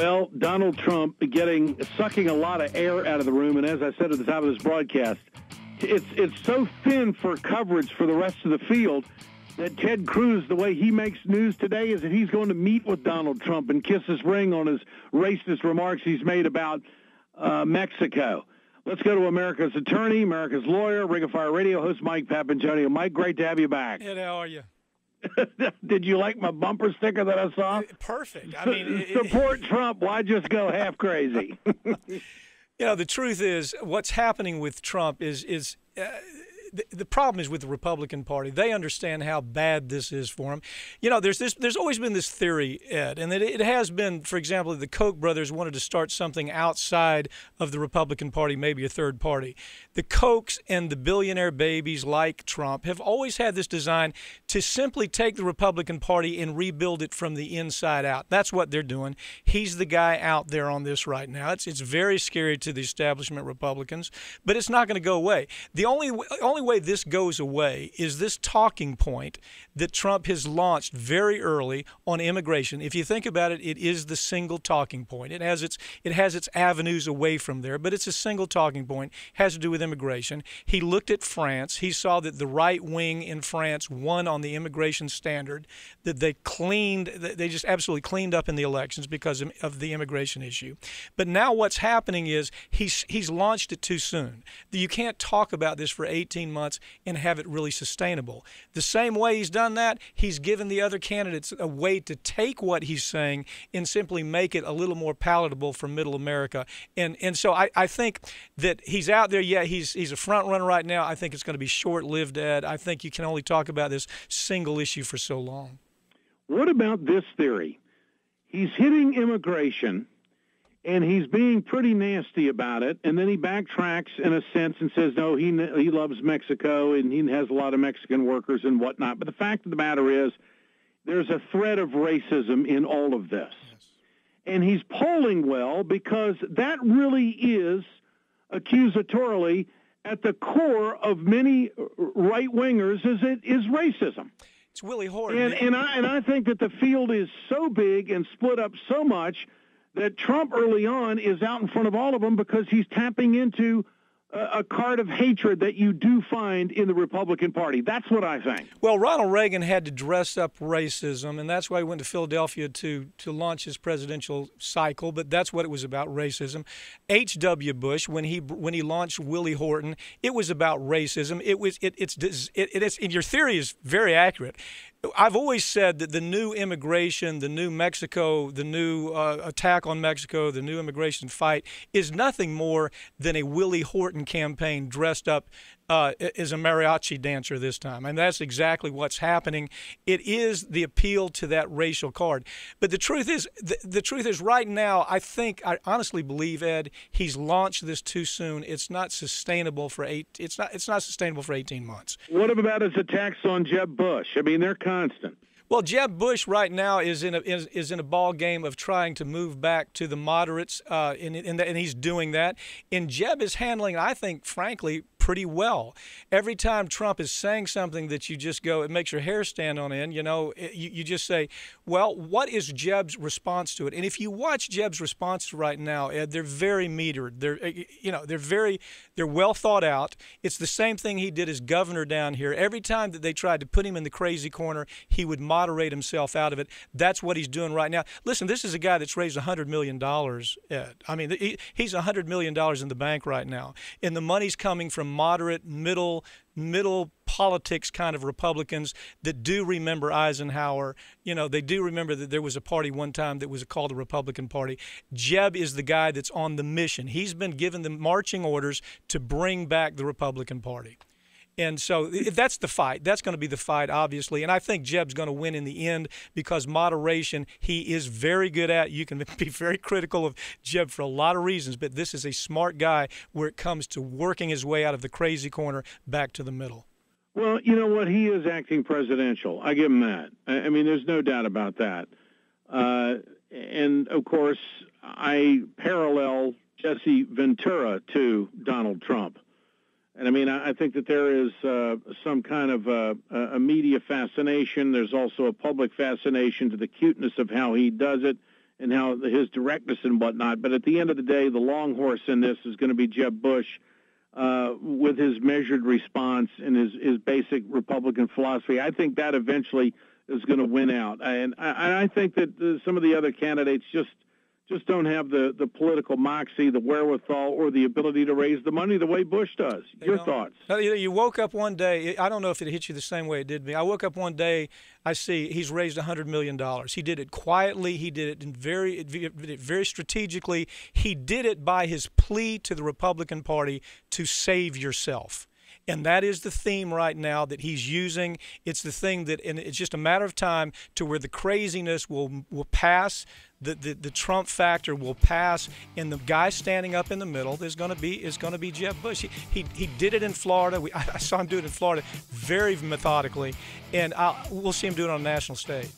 Well, Donald Trump getting sucking a lot of air out of the room, and as I said at the top of this broadcast, it's it's so thin for coverage for the rest of the field that Ted Cruz, the way he makes news today, is that he's going to meet with Donald Trump and kiss his ring on his racist remarks he's made about uh, Mexico. Let's go to America's attorney, America's lawyer, Ring of Fire Radio host Mike Papantonio. Mike, great to have you back. Ed, how are you? Did you like my bumper sticker that I saw? Perfect. I mean, support Trump. Why just go half crazy? you know, the truth is, what's happening with Trump is is. Uh, the, the problem is with the Republican Party. They understand how bad this is for them. You know, there's this. There's always been this theory, Ed, and it, it has been. For example, the Koch brothers wanted to start something outside of the Republican Party, maybe a third party. The Kochs and the billionaire babies like Trump have always had this design to simply take the Republican Party and rebuild it from the inside out. That's what they're doing. He's the guy out there on this right now. It's it's very scary to the establishment Republicans, but it's not going to go away. The only only only way this goes away is this talking point that Trump has launched very early on immigration. If you think about it, it is the single talking point. It has its it has its avenues away from there, but it's a single talking point. It has to do with immigration. He looked at France. He saw that the right wing in France won on the immigration standard. That they cleaned, they just absolutely cleaned up in the elections because of the immigration issue. But now what's happening is he's he's launched it too soon. You can't talk about this for 18 months and have it really sustainable. The same way he's done that, he's given the other candidates a way to take what he's saying and simply make it a little more palatable for middle America. And and so I, I think that he's out there, yeah, he's he's a front runner right now. I think it's going to be short lived, Ed. I think you can only talk about this single issue for so long. What about this theory? He's hitting immigration and he's being pretty nasty about it. And then he backtracks in a sense and says, no, he he loves Mexico and he has a lot of Mexican workers and whatnot. But the fact of the matter is, there's a thread of racism in all of this. Yes. And he's polling well because that really is accusatorily at the core of many right wingers is it is racism. It's Willie Horton. And, and I and I think that the field is so big and split up so much that Trump early on is out in front of all of them because he's tapping into a card of hatred that you do find in the Republican Party. That's what I think. Well, Ronald Reagan had to dress up racism, and that's why he went to Philadelphia to to launch his presidential cycle. But that's what it was about racism. H.W. Bush, when he when he launched Willie Horton, it was about racism. It was it, it's it, it is. And your theory is very accurate. I've always said that the new immigration, the new Mexico, the new uh, attack on Mexico, the new immigration fight is nothing more than a Willie Horton campaign dressed up uh, is a mariachi dancer this time. And that's exactly what's happening. It is the appeal to that racial card. But the truth is, the, the truth is, right now, I think, I honestly believe, Ed, he's launched this too soon. It's not sustainable for eight. It's not. It's not sustainable for 18 months. What about his attacks on Jeb Bush? I mean, they're constant. Well, Jeb Bush right now is in a is, is in a ball game of trying to move back to the moderates, uh, in, in the, and he's doing that. And Jeb is handling, I think, frankly, pretty well. Every time Trump is saying something that you just go, it makes your hair stand on end. You know, you, you just say, well, what is Jeb's response to it? And if you watch Jeb's response right now, Ed, they're very metered. They're eh, you know they're very they're well thought out. It's the same thing he did as governor down here. Every time that they tried to put him in the crazy corner, he would moderate himself out of it. That's what he's doing right now. Listen, this is a guy that's raised $100 million, Ed. I mean, he, he's $100 million in the bank right now. And the money's coming from moderate, middle, middle politics kind of Republicans that do remember Eisenhower. You know, they do remember that there was a party one time that was called the Republican Party. Jeb is the guy that's on the mission. He's been given the marching orders to bring back the Republican Party. And so that's the fight. That's going to be the fight, obviously. And I think Jeb's going to win in the end because moderation he is very good at. You can be very critical of Jeb for a lot of reasons, but this is a smart guy where it comes to working his way out of the crazy corner back to the middle. Well, you know what? He is acting presidential. I give him that. I mean, there's no doubt about that. Uh, and of course, I parallel Jesse Ventura to Donald Trump. And I mean, I think that there is uh, some kind of uh, a media fascination. There's also a public fascination to the cuteness of how he does it and how his directness and whatnot. But at the end of the day, the long horse in this is going to be Jeb Bush uh, with his measured response and his, his basic Republican philosophy. I think that eventually is going to win out. And I, I think that uh, some of the other candidates just – just don't have the, the political moxie, the wherewithal, or the ability to raise the money the way Bush does. They Your thoughts? You woke up one day. I don't know if it hit you the same way it did me. I woke up one day. I see he's raised hundred million dollars. He did it quietly. He did it in very, very strategically. He did it by his plea to the Republican Party to save yourself. And that is the theme right now that he's using. It's the thing that, and it's just a matter of time to where the craziness will will pass the, the, the Trump factor will pass, and the guy standing up in the middle is going to be is going to be Jeb Bush. He, he, he did it in Florida. We, I saw him do it in Florida very methodically, and I'll, we'll see him do it on a national stage.